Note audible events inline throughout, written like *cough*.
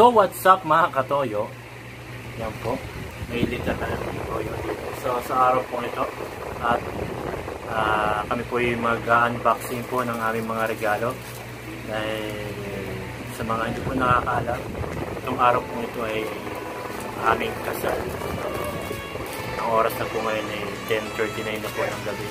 So what's up mga katoyo? Yan po. May liter na ng toyo dito. So sa araw po ito at uh, kami po yung mag-unboxing po ng aming mga regalo. Dahil sa mga hindi po nakakaalam, itong araw po ito ay aming kasal. Ang oras na po ngayon ay 10.39 na po ng gabi.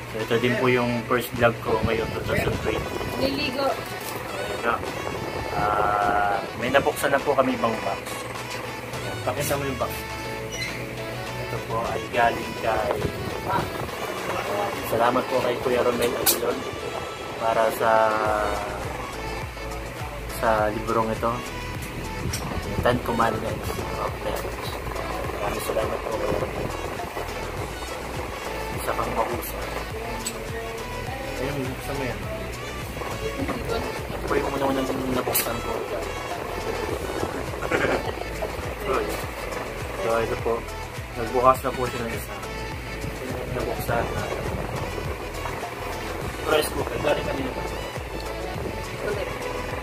So ito din po yung first vlog ko ngayon 2020. Liligo. Ayun na. Ah, may nabuksan na po kami ibang box. Pakita mo yung box. Ito po ay galing kay... Salamat po kay Kuya Romel Aguilon para sa sa librong ito. Ten Commandments of Marriage. Maraming salamat po Kuya Romel. Isa pang mahusay. Ayun, buksan mo yan. Ito po yung una-unang nabuksan ko. Good. So, ito po. Nagbukas na po siya ng isa. Nabuksan na. Rice cooker. Galing kanina po.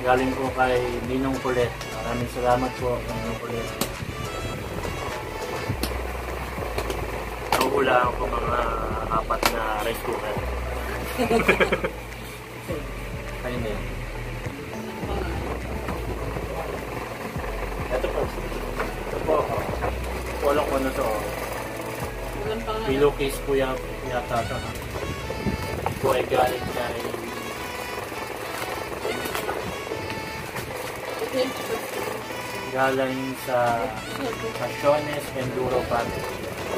Galing po kay Ninong Pulet. Maraming salamat po, Ninong Pulet. Nahuhulaan ko mga apat na rice cooker. *laughs* Na to. Pillowcase po yata ito. ha? Ito ay galing kay galing sa Passiones Enduro Family.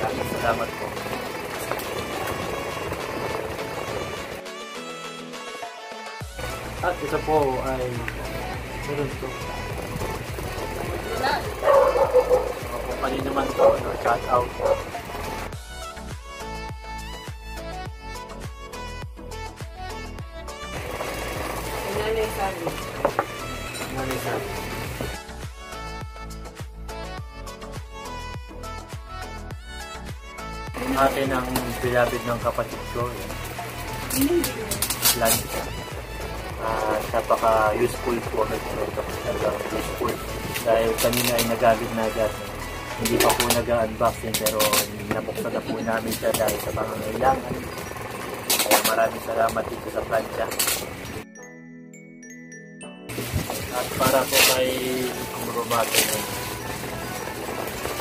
Maraming salamat po. At ito po ay meron to. Wala. Kung kanino naman to, no, shout out po. Wala na yung sabi. Ano isa? Atin ang bilabid ng kapatid ko. Yan. lunch. Uh, napaka-useful po ako ito. Talagang useful. Dahil kanina ay nagamit na agad. Hindi pa po nag-unboxing pero nabuksan na po namin siya dahil sa pangangailangan. Kaya maraming salamat dito sa plancha. At para po kay kumabate na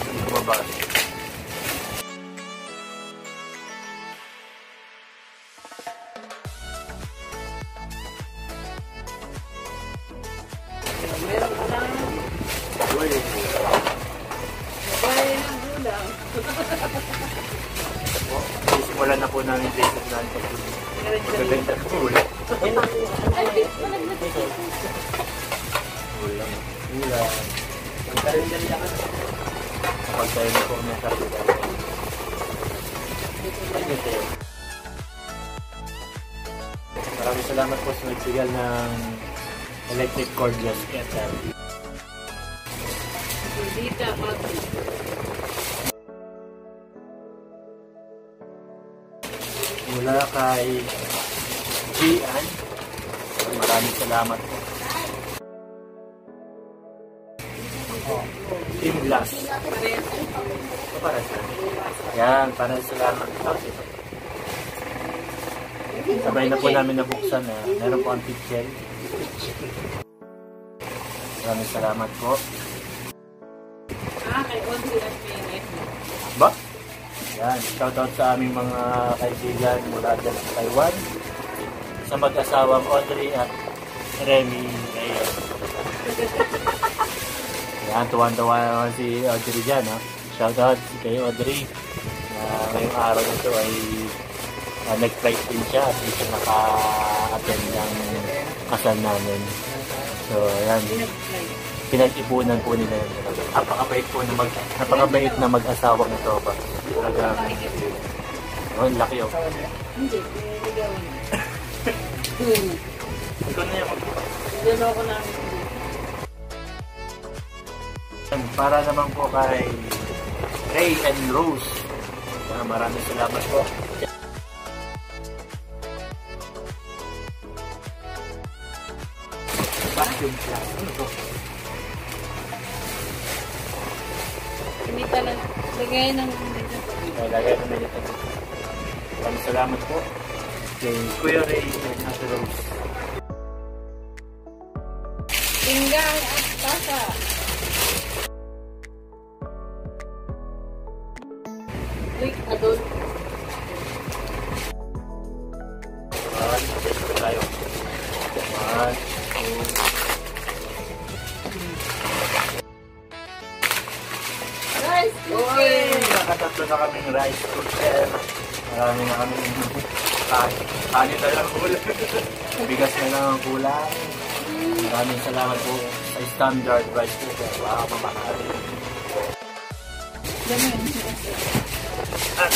hindi kumabate. Maraming salamat po sa nagsigal ng electric cordless kettle. Dita, mag. Mula kay Gian. Maraming salamat po. Team Glass. Para sa Yan, para salamat. Sabay na po namin nabuksan na meron po ang picture. Maraming salamat po. Yan, shoutout sa aming mga kaibigan mula dyan sa Taiwan. Sa mag-asawang Audrey at Remy Reyes. *laughs* Yan, tuwan-tuwa naman si Audrey dyan. Ha? Shoutout kay Audrey. Na ngayong araw na ito ay uh, nag-flight din siya at hindi siya naka-attend ng kasal namin. So, yan. Pinag-fly. Pinag-ipunan po nila yun. Napakabait po na mag napakabait na mag-asawang ito ba. Talagang oh, ang laki oh. Hindi, piniligawan. Hmm. Ikaw na yan. Niloloko namin. Para naman po kay Ray and Rose. Ah, maraming salamat po. Vacuum class. Ano to? talaga. Lagay ng... Lagay namin dito. Maraming salamat po kay Kuya Ray and Ate Rose. Pinggang at tasa. Quick adult. One, ko tayo. One, two, Rice Uy! Nakatatlo na kaming rice cooker. Marami na kaming kanin. Na lang *laughs* kulang. Bigas na lang ang kulang. Maraming salamat po sa standard rice cooker. Wow, mamahal. Ganun. At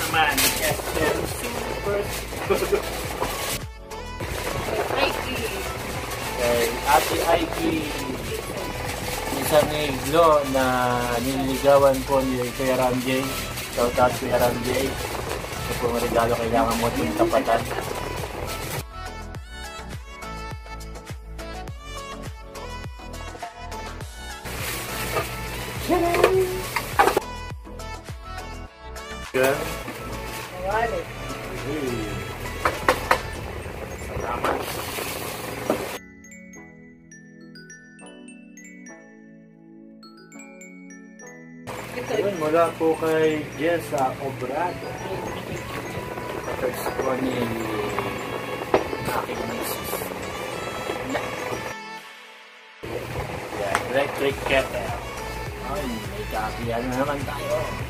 naman, yes, super Aiki. kay Ate Aiki. Isang iglo na nililigawan po ni Kuya Ramjay. Shout out Kuya Ramjay. Ito po regalo kailangan mo itong tapatan. Mula po kay Jessa Obrado. Ito po ni aking misis. Yan, electric kettle. Ay, may kapiyan na naman tayo.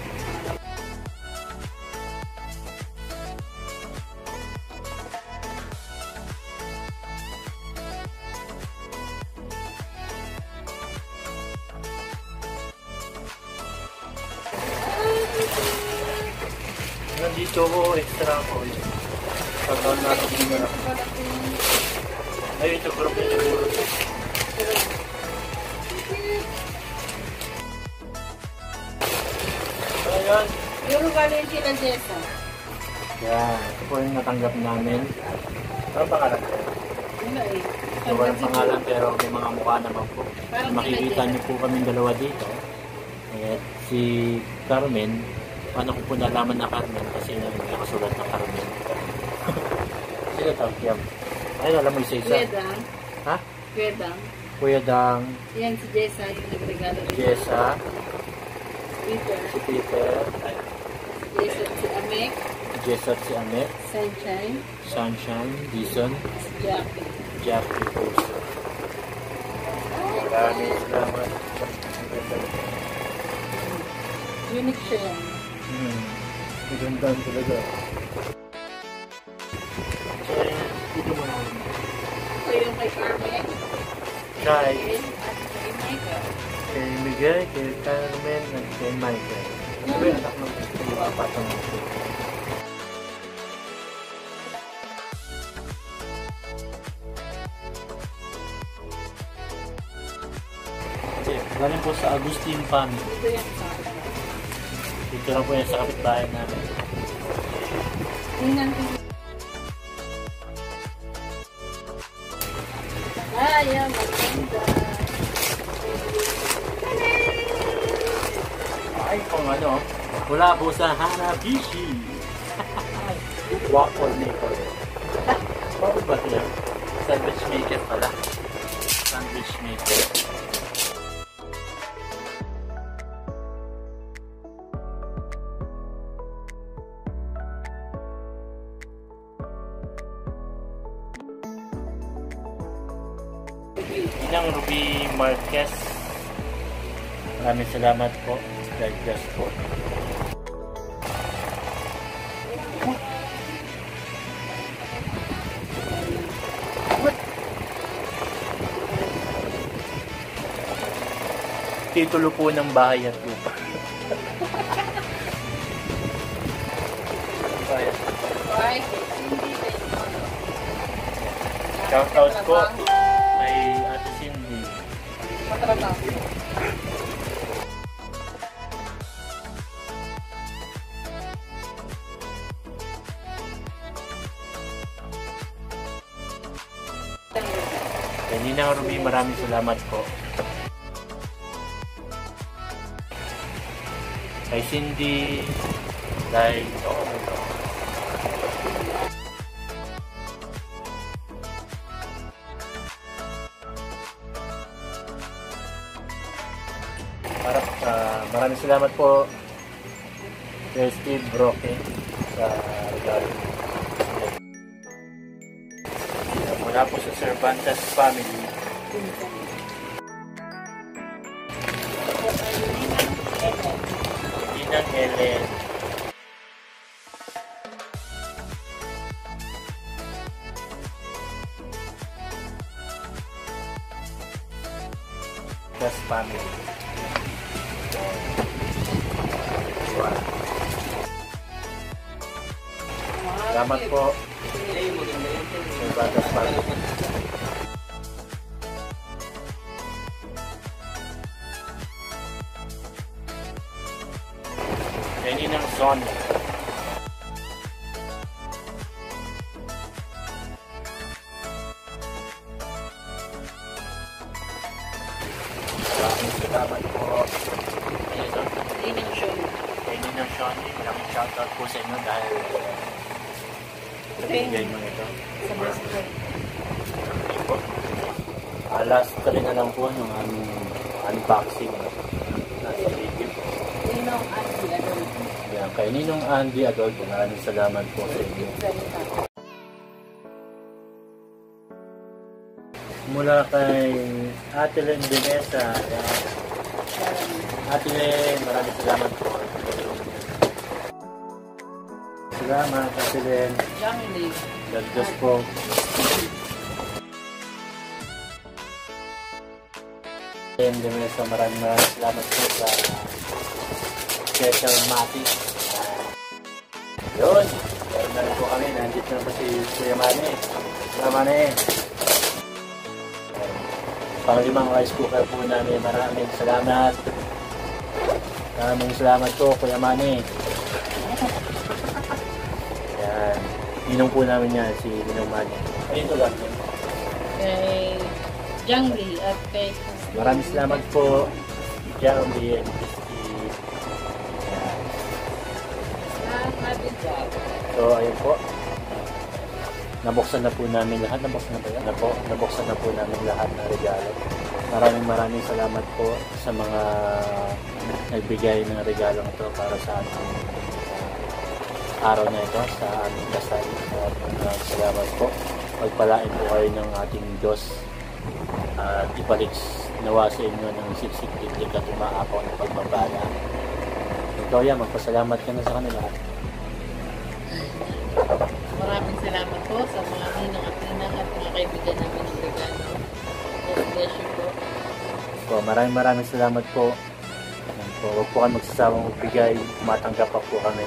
Nandito ko extra ko. Pagkaon natin dito na. Ayun, ito group niya siguro. Ayun. Yung galing sila Jessa. Yan, ito po yung natanggap namin. Ano pangalan ko? Ano eh. Ito walang pangalan pero may mga mukha naman po. Makikita niyo po kami dalawa dito. At si Carmen, po nalaman na Carmen kasi nakasulat na Carmen. Sino tawag yan? Ay, alam mo isa-isa. Kuedang. Ha? Kuedang. Kuya Dang, Yan si Jessa yung nagregalo. Jessa, Peter. si Peter, ay, Jessa si Amek. Jessa at si Amet, Sunshine. Sunshine, Dison, Si Jackie. Jackie Post. Maraming salamat. Unique siya yan. Hmm. Magandang talaga. So, dito mo na. Ito yung kay Carmen. Kay, kay Michael. kay Miguel, kay Carmen, at kay Michael. Ano ba yung anak ng yung apat ng mga Okay, galing po sa Agustin Family. Ito yan sa. Dito lang po yan sa kapitbahay namin. Ay, yan. Maganda. Ay, kung ano, mula po sa Hanabishi. *laughs* Waffle maker. Paano ba siya? Sandwich maker pala. Sandwich maker. Inang Ruby Marquez. Maraming salamat po. God bless po. Titulo po ng bahay at lupa. *laughs* Bahay. Shout out po Ninang Ruby, maraming salamat po. Kay Cindy, dahil oo, ito. Salamat po kay Steve Broke sa regalo. Mula po sa Cervantes family. Ninang Helen. Salamat po. Cervantes family. Yan yun ang. Maraming salamat po. Ayun, no? Ninang show. Yan yun ang son. Maraming shoutout po sa inyo dahil ito. Sa po. Ah, last ka rin na lang po yung aming unboxing. Nasa video. Ninong Andy, ano? Yan, kay Ninong Andy Adolfo, maraming salamat po sa inyo. Mula kay Ate Len. Yan. Ate Len, maraming salamat po. Salamat. Young Lee. God bless po. Len Vanessa, maraming maraming salamat po sa special mati. Yun. Meron na rin po kami. Nandito na po si Kuya Mane. Kuya Mane. Panglimang rice cooker po namin. Maraming salamat. Maraming salamat po, Kuya Mane. Ninong po namin yan, si Ninong Mane. Ayun to lang. Kay Lee at kay Maraming salamat po, Jeremy and Christy. Salamat din. So, ayun po. Nabuksan na po namin lahat. Nabuksan na po yan? Napo, nabuksan na po namin lahat ng regalo. Maraming maraming salamat po sa mga nagbigay ng regalong ito para sa ating araw na ito, sa kasal. Maraming maraming salamat po. Pagpalain po kayo ng ating Diyos at ibalik nawa sa inyo ng siksik titik at umaapaw ng pagmabala. Ikaw yan, magpasalamat ka na sa kanila. Maraming salamat po sa mga ninang at ninang at mga kaibigan namin ng regalo. God bless you po. Maraming maraming salamat po. Yan po. Huwag po kami magsasawang magbigay. Tumatanggap pa po kami.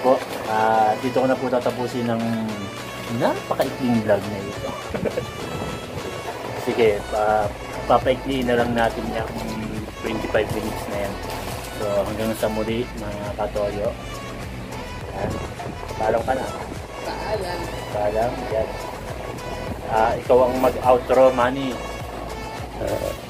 Po. Ah, dito ko na po tatapusin ng napakaikling vlog na ito. Sige, pa, papaikliin na lang natin yung 25 minutes na yan. So, hanggang sa muli, mga katoyo. Yan. Paalam ka na. Paalam. Paalam. Yan. Ah, ikaw ang mag-outro, Manny. Ah,